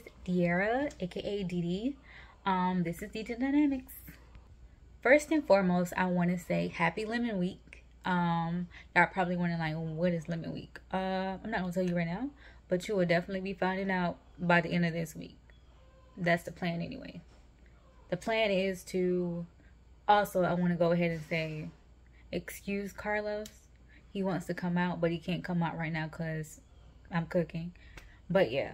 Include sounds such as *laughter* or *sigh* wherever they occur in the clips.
Is Diera, aka Didi. Um, this is Dee D. Dynamics. First and foremost, I want to say Happy Lemon Week. Um, y'all probably wondering like, what is Lemon Week? Uh, I'm not gonna tell you right now, but you will definitely be finding out by the end of this week. That's the plan anyway. The plan is to also I want to go ahead and say, excuse Carlos. He wants to come out, but he can't come out right now because I'm cooking. But yeah.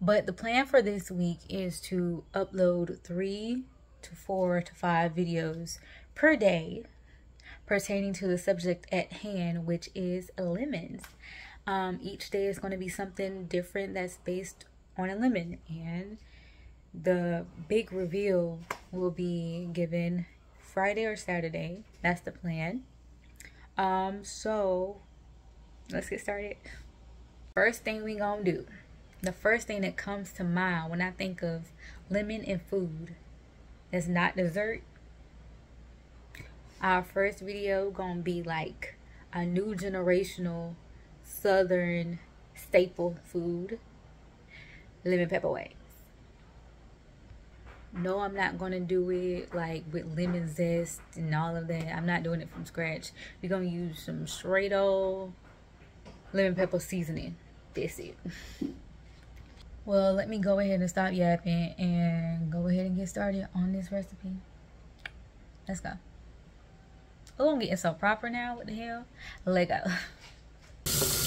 But the plan for this week is to upload three to four to five videos per day pertaining to the subject at hand, which is lemons. Um, each day is going to be something different that's based on a lemon, and the big reveal will be given Friday or Saturday. That's the plan. Um, so let's get started. First thing we gonna do the first thing that comes to mind when I think of lemon and food that's not dessert. Our first video gonna be like a new generational southern staple food, lemon pepper wings. No, I'm not gonna do it like with lemon zest and all of that. I'm not doing it from scratch. We're gonna use some straight old lemon pepper seasoning. That's it. *laughs* Well, let me go ahead and stop yapping and go ahead and get started on this recipe. Let's go. Oh, I'm getting so proper now. What the hell? Let go. *laughs*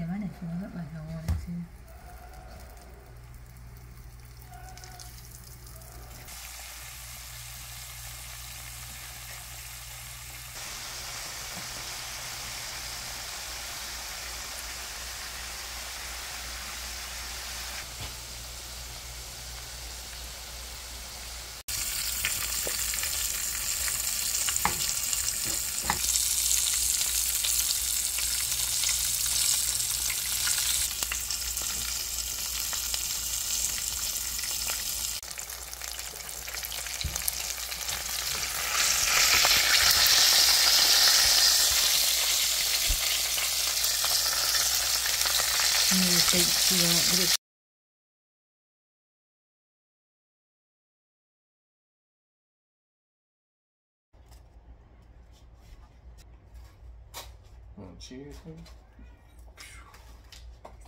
They might filled up like I wanted to. Won't Cheers. Is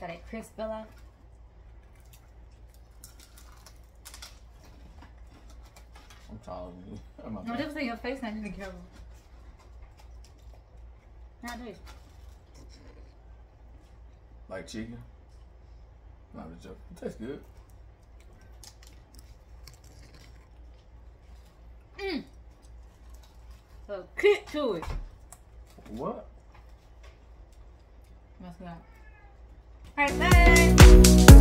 that a crisp Bella? I'm taller than you. *laughs* I'm No, that was in your face, not in the camera. Not this. Like chicken? Not a joke. It tastes good. Mmm. So kick to it. What? Must not. Alright, bye.